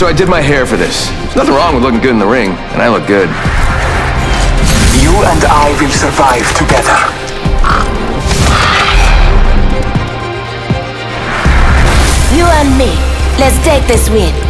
so I did my hair for this. There's nothing wrong with looking good in the ring, and I look good. You and I will survive together. You and me. Let's take this win.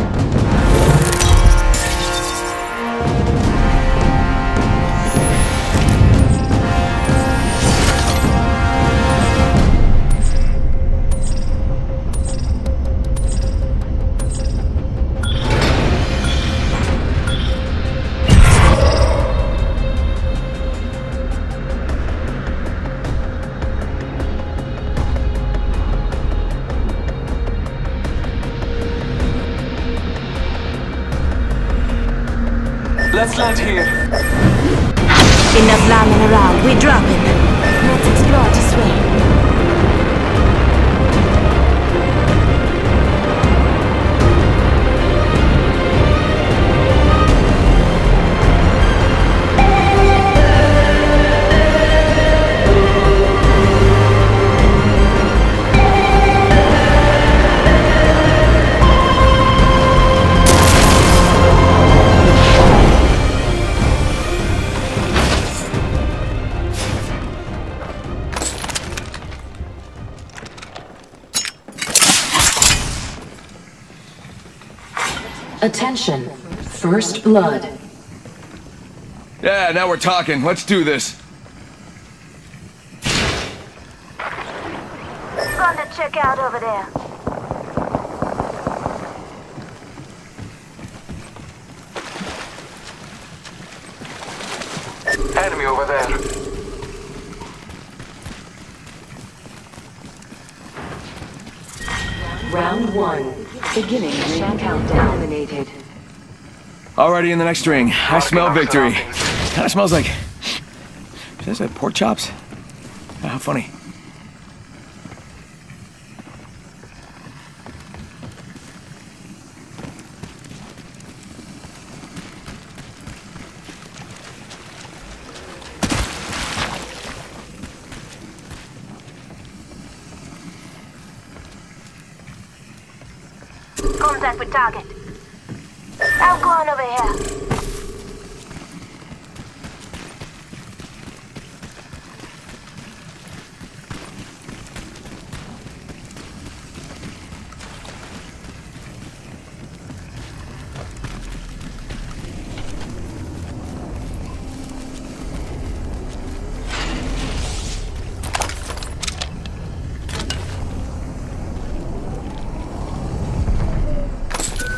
Attention. First blood. Yeah, now we're talking. Let's do this. Fun to check out over there. Enemy over there. Round one. Beginning ring countdown. Eliminated. Already in the next ring. I smell victory. Kinda smells like... Is that pork chops? Ah, How funny. Contact with target. Going over here.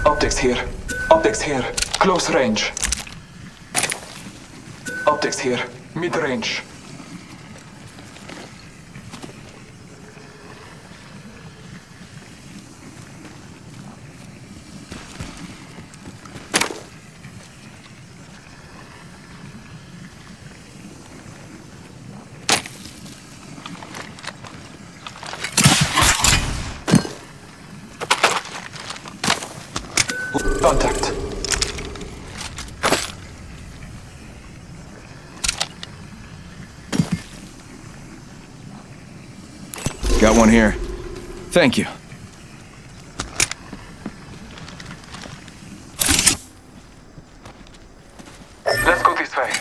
Optics here. Optics here. Close range. Optics here. Mid-range. Contact. Got one here. Thank you. Let's go this way.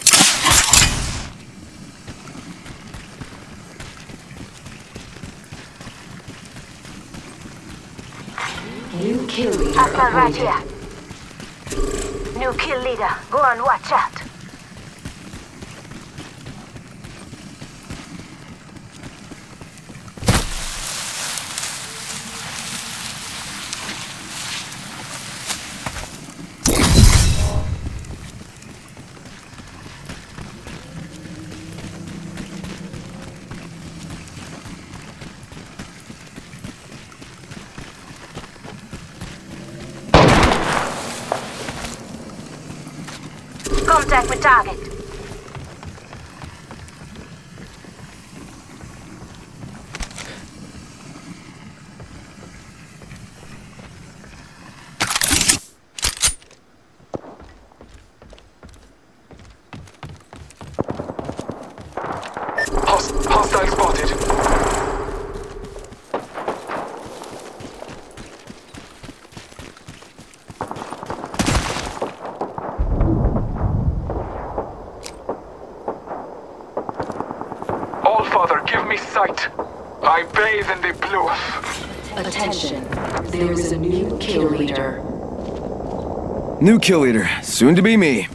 New kill leader Hostile right here. New kill leader. Go on, watch out. Contact with target. Host- hostile spotted. All Father, give me sight. I bathe in the blue. Attention. There is a new kill leader. New kill leader. Soon to be me.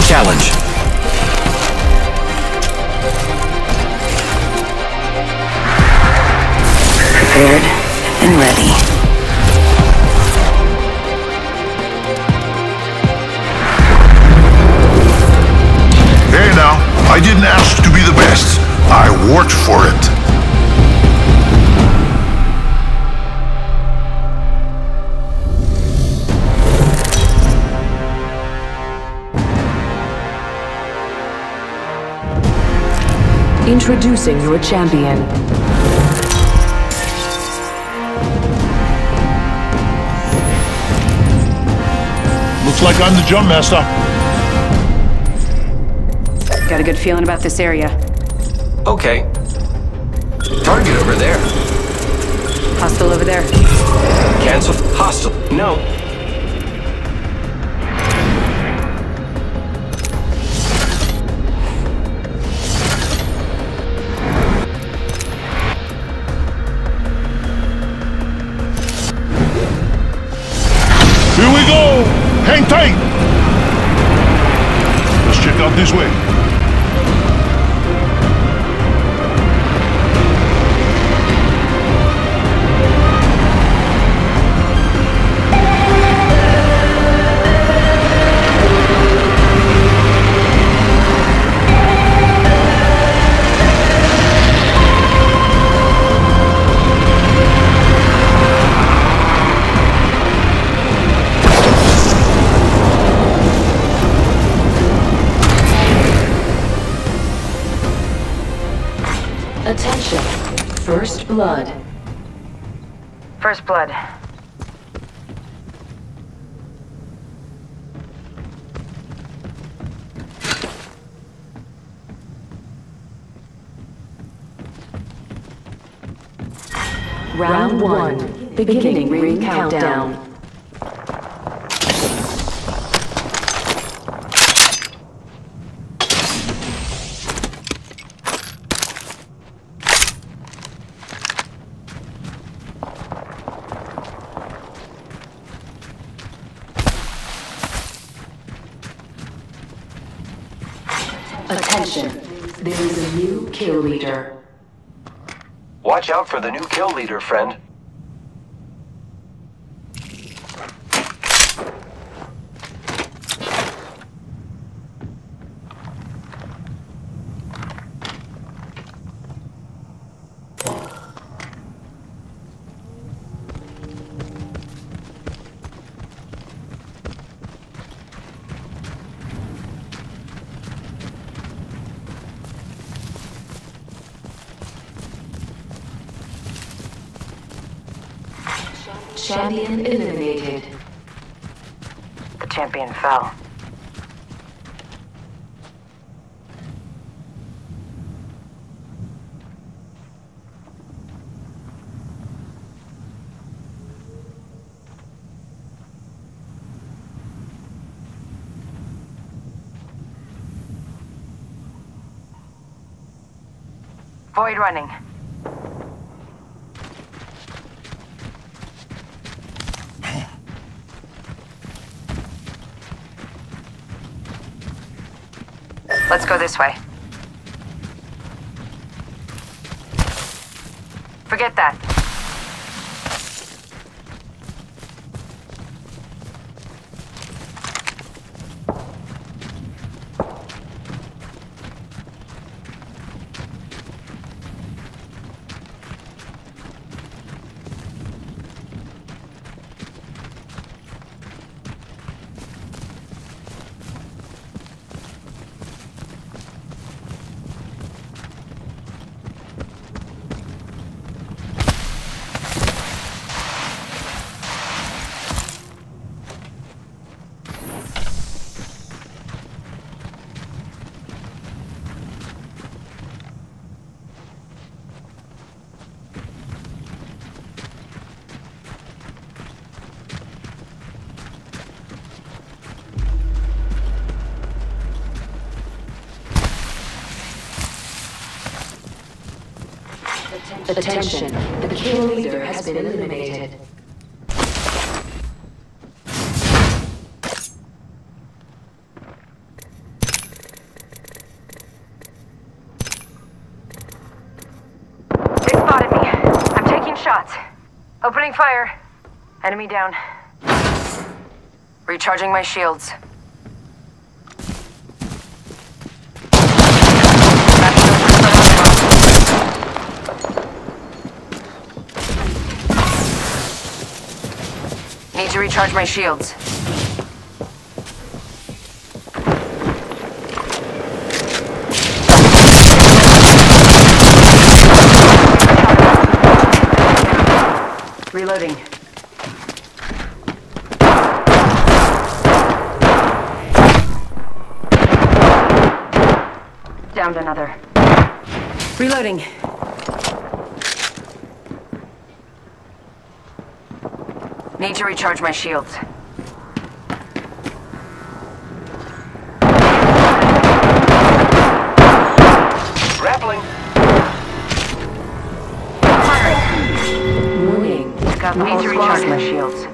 The challenge. Prepared and ready. Hey now, I didn't ask to be the best. I worked for it. Introducing your champion. Looks like I'm the jump master. Got a good feeling about this area. Okay. Target over there. Hostile over there. Cancel. Hostile. No. Tight! Let's check out this way. First blood. First blood. Round one. Beginning ring countdown. Attention. There is a new kill leader. Watch out for the new kill leader, friend. Champion eliminated. The champion fell. Void running. Let's go this way. Forget that. Attention. The kill leader has been eliminated. They spotted me. I'm taking shots. Opening fire. Enemy down. Recharging my shields. Recharge my shields. Reloading. Downed another. Reloading. Need to recharge my shields. Grappling. Warning. Got need to recharge my shields.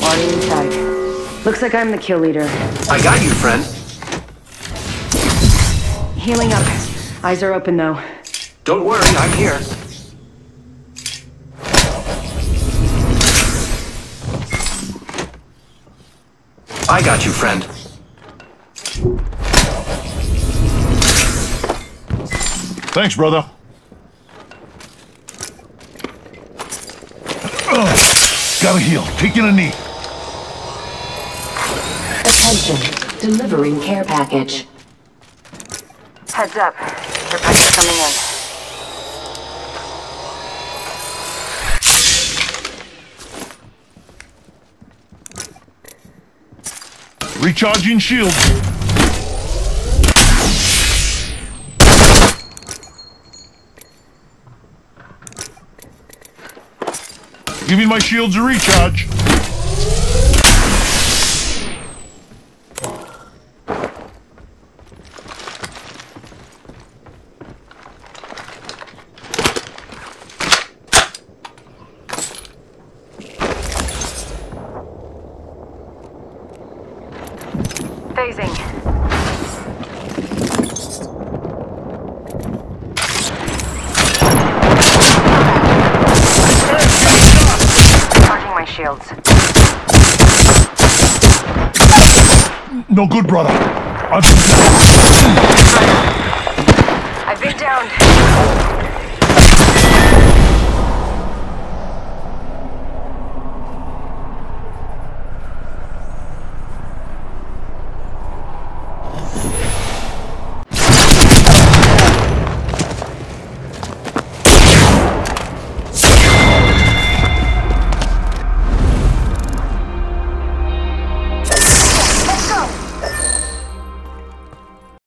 Already inside. Looks like I'm the kill leader. I got you, friend. Healing up. Eyes are open though. Don't worry, I'm here. I got you, friend. Thanks, brother. Ugh. Gotta heal. Taking a knee. Attention. Delivering care package. Heads up. Your package coming in. Recharging shield. Give me my shields a recharge. Phasing. Charging my shields. No good, brother. I've I've been down.